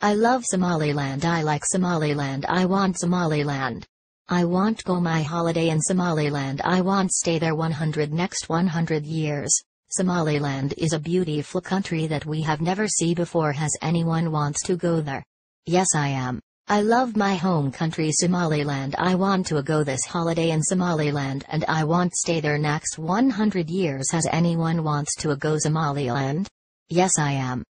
I love Somaliland. I like Somaliland. I want Somaliland. I want go my holiday in Somaliland. I want stay there 100 next 100 years. Somaliland is a beautiful country that we have never see before. Has anyone wants to go there? Yes, I am. I love my home country Somaliland. I want to go this holiday in Somaliland and I want stay there next 100 years. Has anyone wants to go Somaliland? Yes, I am.